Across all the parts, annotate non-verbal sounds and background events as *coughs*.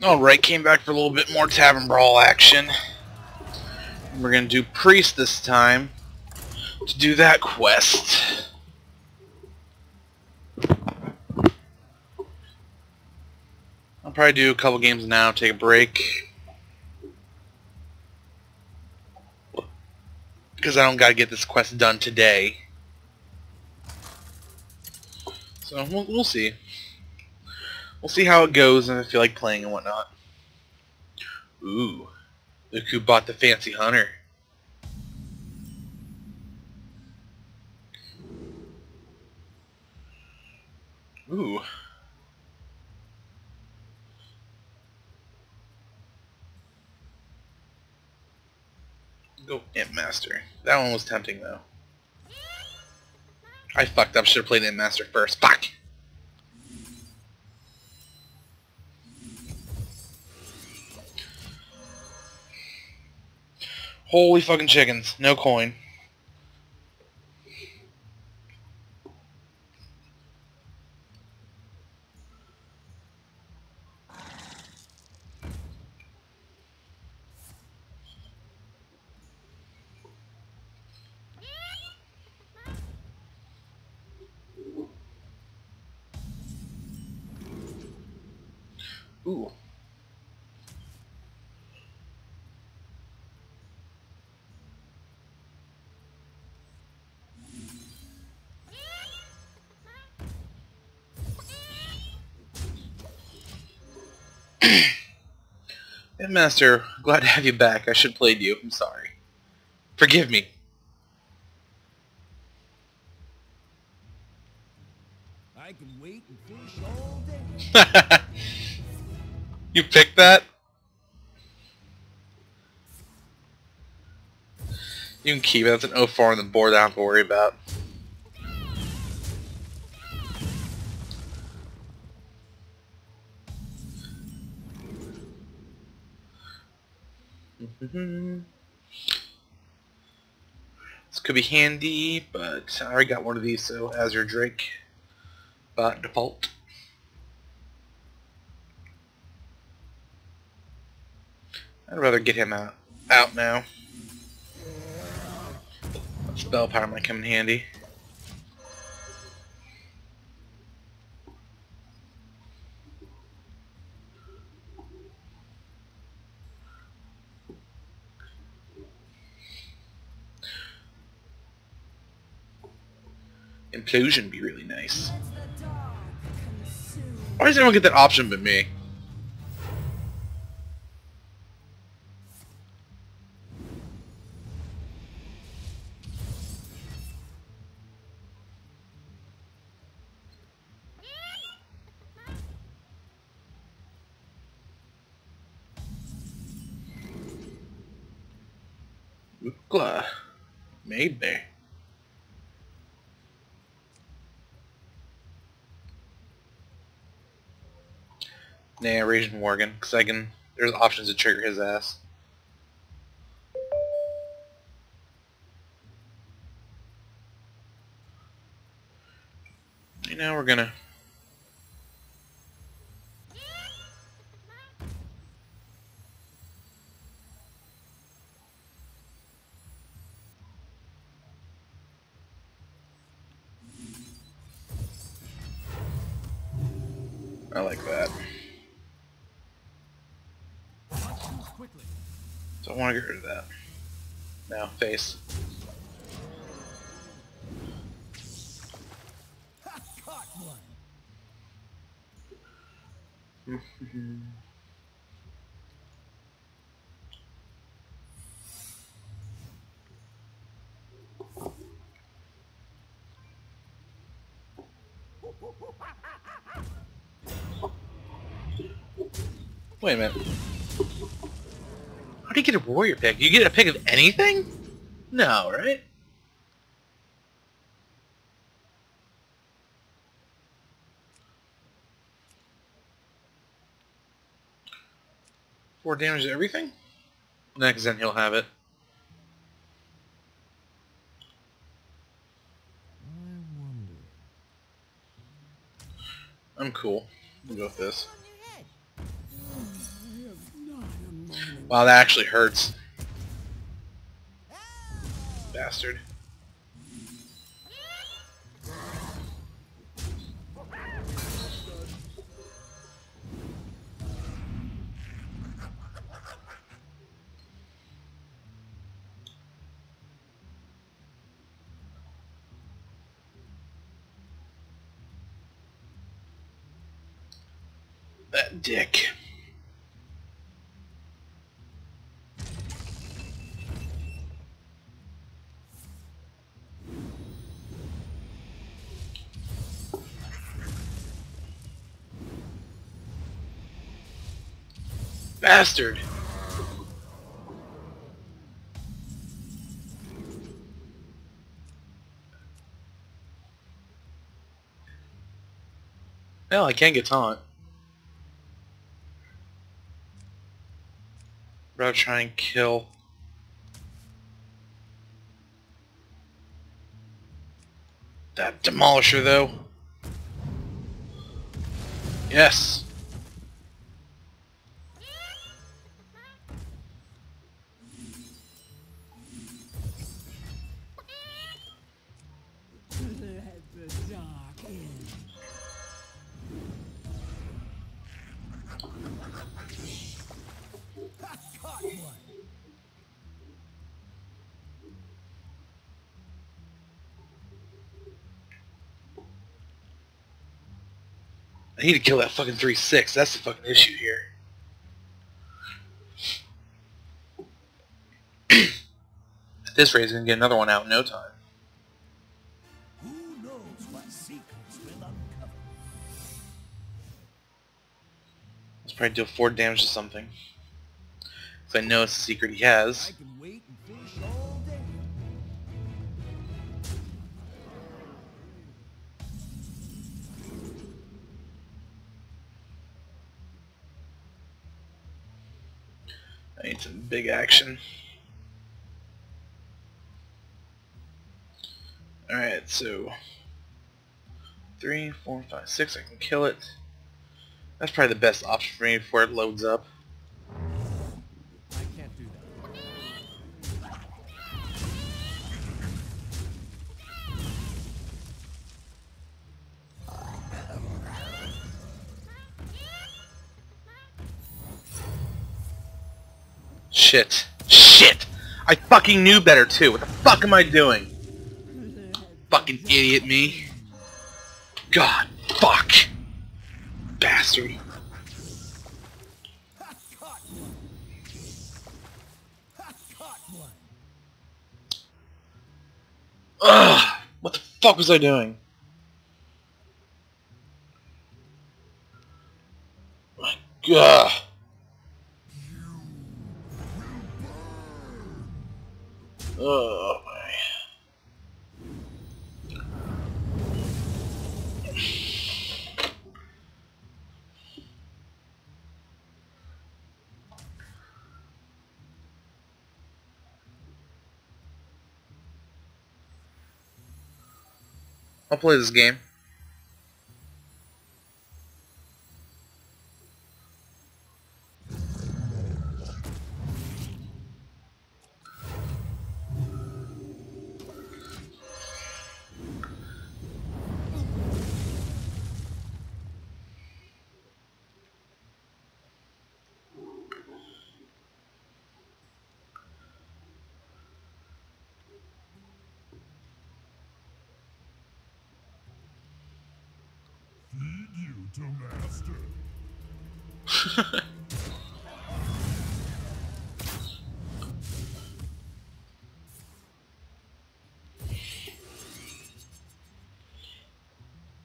Alright, came back for a little bit more Tavern Brawl action. We're gonna do Priest this time to do that quest. I'll probably do a couple games now, take a break. Because I don't gotta get this quest done today. So we'll, we'll see. We'll see how it goes and if you like playing and whatnot. Ooh. Look who bought the fancy hunter. Ooh. Go Imp Master. That one was tempting though. I fucked up. Should have played Imp Master first. Fuck! Holy fucking chickens. No coin. Ooh. Master, glad to have you back. I should have played you. I'm sorry. Forgive me. I can wait and fish all day. *laughs* you picked that? You can keep it. That's an 04 on the board I don't have to worry about. Mm-hmm. this could be handy, but I already got one of these, so Azure Drake by default. I'd rather get him out out now. Spell power might come in handy. Implosion be really nice. Why does anyone get that option but me? Nah, Raging Worgen, because I can... There's options to trigger his ass. Know, we're gonna... want to get rid of that. Now, face. *laughs* Wait a minute you get a warrior pick? You get a pick of anything? No, right? Four damage to everything? Next, then he'll have it. I'm cool. We'll go with this. Wow, that actually hurts. Bastard. That dick. Bastard. No, I can't get taunt. To try and kill. That demolisher though. Yes. I need to kill that fucking 3-6. That's the fucking issue here. At *clears throat* this rate, he's gonna get another one out in no time. Let's probably deal 4 damage to something. Because I know it's a secret he has. I need some big action. Alright, so... Three, four, five, six, I can kill it. That's probably the best option for me before it loads up. Shit. Shit! I fucking knew better too. What the fuck am I doing? Fucking idiot me. God. Fuck. Bastard. Ugh. What the fuck was I doing? My god. Oh my. I'll play this game.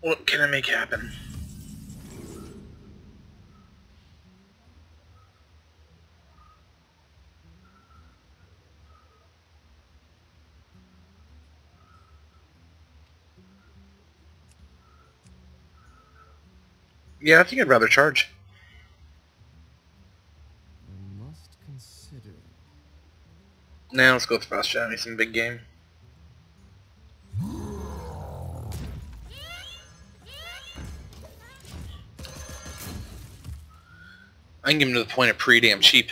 What can I make happen? Yeah, I think I'd rather charge. I must consider. Now let's go with Frost Shadow. Some big game. I can get him to the point of pretty damn cheap.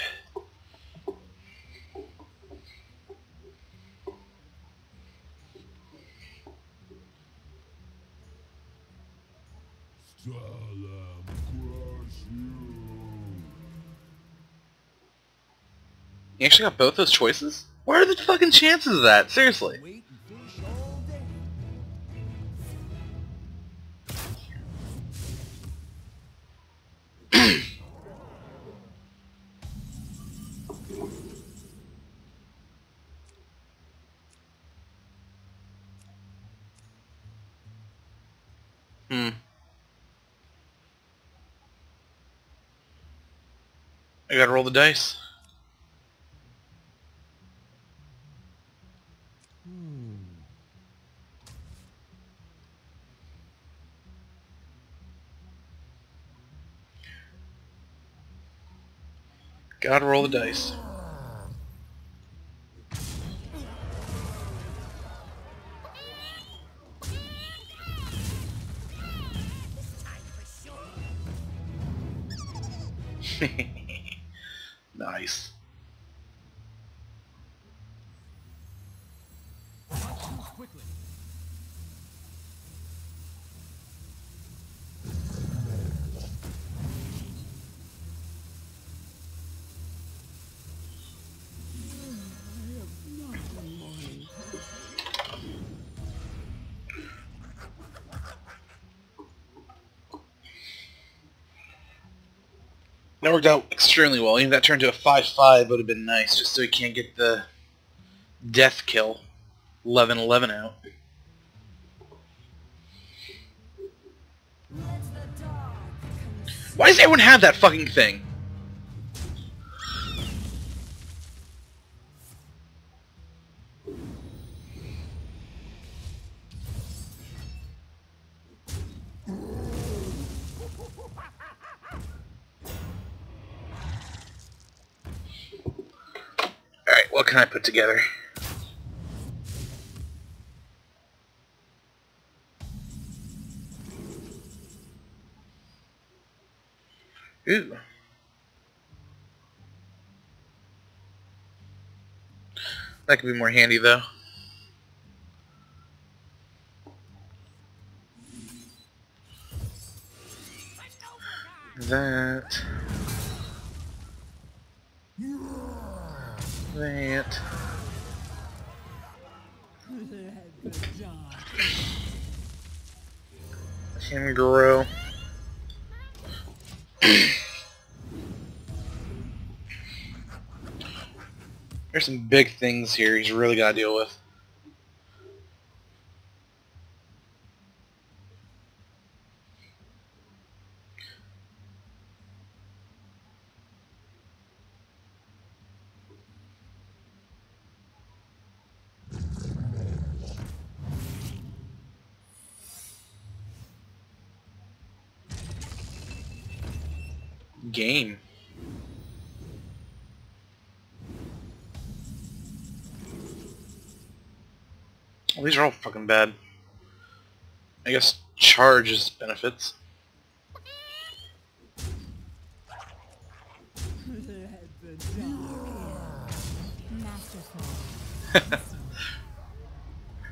You actually got both those choices? What are the fucking chances of that? Seriously. I gotta roll the dice. Gotta roll the dice. *laughs* That worked out extremely well. Even that turned to a 5-5 would have been nice, just so he can't get the death kill. 11-11 out. Why does everyone have that fucking thing? What can I put together? Ooh. That could be more handy though. That. That. *sighs* Can grow. *clears throat* There's some big things here he's really got to deal with. Well, these are all fucking bad. I guess charge is benefits. *laughs*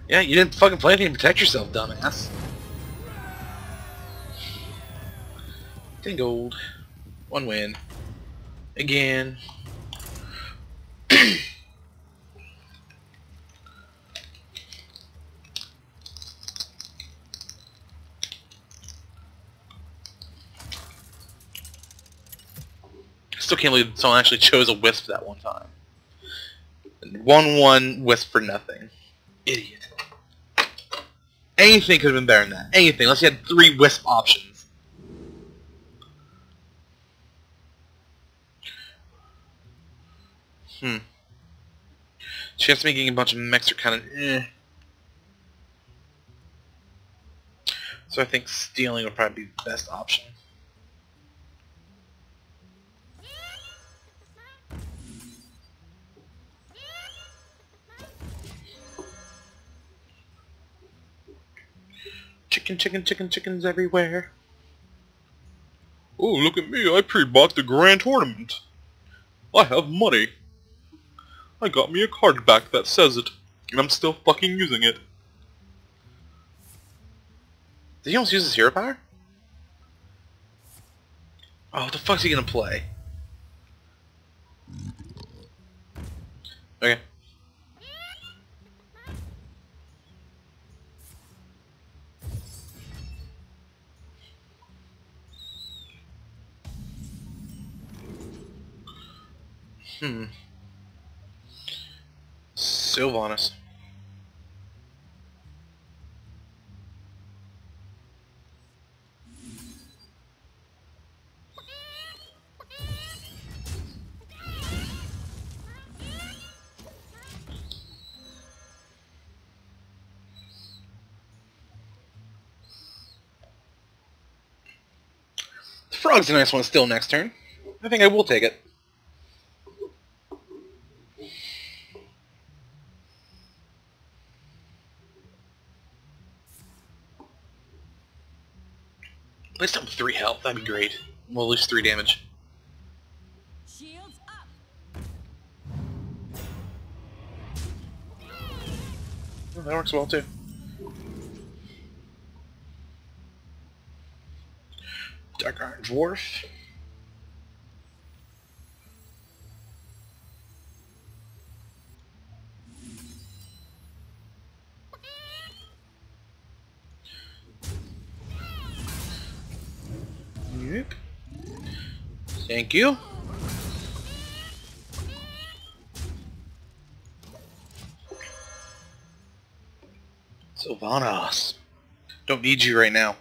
Yeah, you didn't fucking play anything to protect yourself, dumbass. Ten gold. One win. Again. Still can't believe someone actually chose a wisp that one time. One one wisp for nothing. Idiot. Anything could have been better than that. Anything. Unless you had three wisp options. Hmm. Chance of me getting a bunch of mechs are kind of eh. So I think stealing would probably be the best option. Chicken, chicken, chicken, chickens everywhere. Oh, look at me. I pre-bought the grand tournament. I have money. I got me a card back that says it, and I'm still fucking using it. Did he almost use his hero power? Oh, what the fuck's he gonna play? Hmm. Sylvanas. The frog's a nice one still next turn. I think I will take it. Let's up that'd be great. We'll lose three damage. Oh, that works well too. Dark Iron Dwarf. Thank you. Sylvanas. Don't need you right now.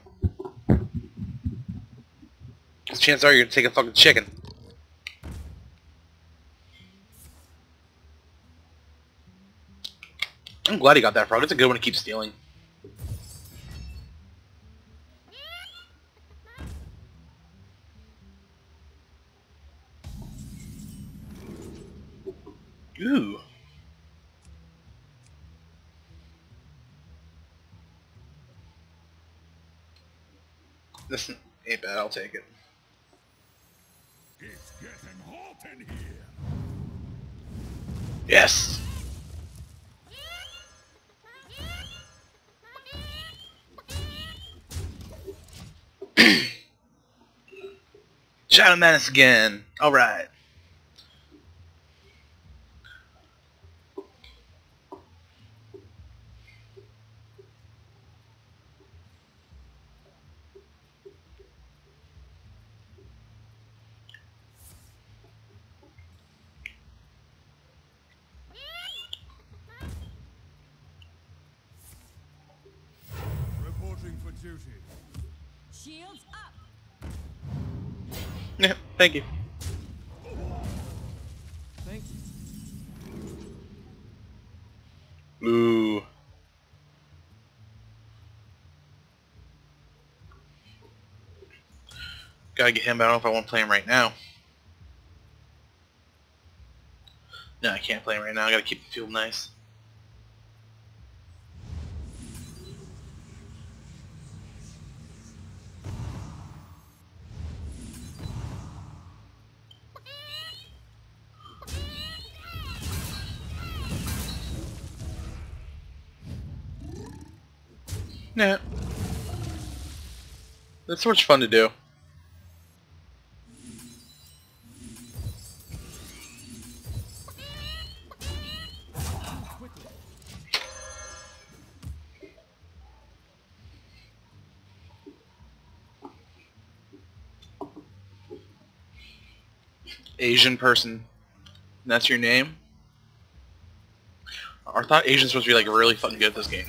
Chances are you're gonna take a fucking chicken. I'm glad he got that frog. It's a good one to keep stealing. Ooh. This ain't bad, I'll take it. It's getting hot in here. Yes! *clears throat* Shadow Menace again. Alright. Reporting for duty. Shields up. Yeah, thank you. Thank you. Ooh. Gotta get him, but I don't know if I want to play him right now. No, I can't play him right now. I gotta keep the field nice. Nah. That's so much fun to do. Asian person. That's your name? I thought Asian's supposed to be like really fucking good at this game.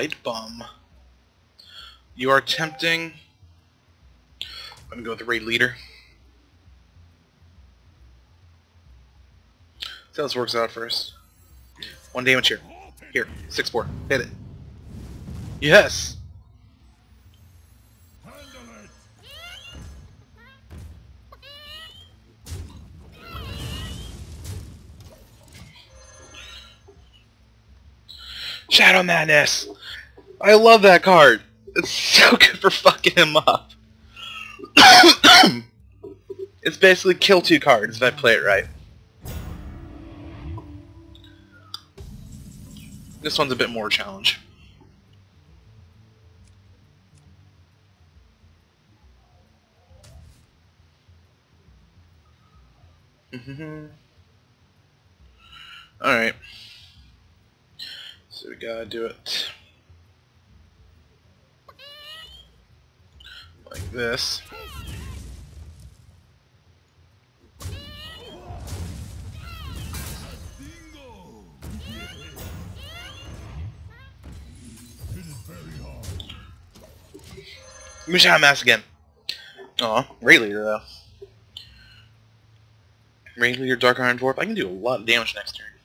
Light bomb. You are tempting. I'm gonna go with the raid leader. See how this works out first. One damage here. Here, six four. Hit it. Yes. Shadow Madness! I love that card! It's so *laughs* good for fucking him up. *coughs* it's basically kill two cards if I play it right. This one's a bit more challenge. *laughs* Alright. So we gotta do it like this. Try mass again. Aw, Raid Leader though. Raid Leader, Dark Iron Dwarf. I can do a lot of damage next turn.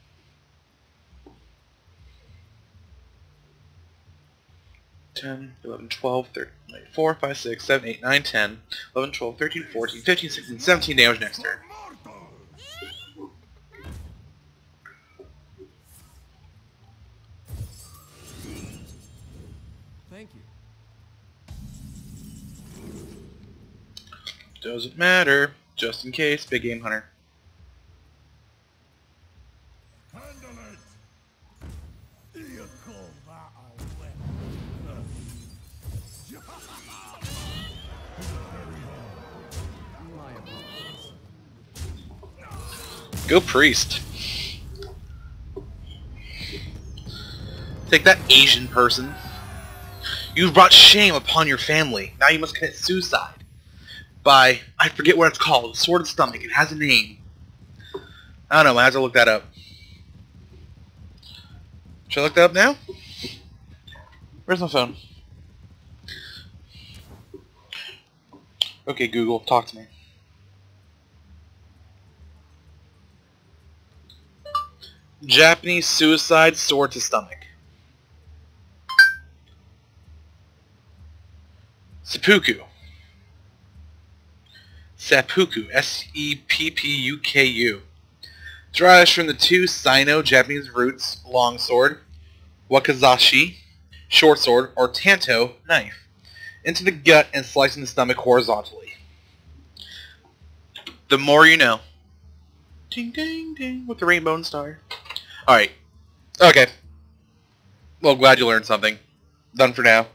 Ten, eleven, twelve, thirteen, wait, four, five, six, seven, eight, nine, ten, eleven, twelve, thirteen, fourteen, fifteen, sixteen, seventeen damage next turn. Thank you. Doesn't matter. Just in case, big game hunter. Go priest. Take that Asian person. You've brought shame upon your family. Now you must commit suicide. By, I forget what it's called, Sword of Stomach. It has a name. I don't know, I have to look that up. Should I look that up now? Where's my phone? Okay, Google, talk to me. Japanese suicide sword to stomach. Seppuku. Seppuku. S-E-P-P-U-K-U. Derives from the two Sino-Japanese roots longsword, wakizashi, short sword, or tanto, knife, into the gut and slicing the stomach horizontally. The more you know. Ding ding ding with the rainbow and star. Alright. Okay. Well, glad you learned something. Done for now.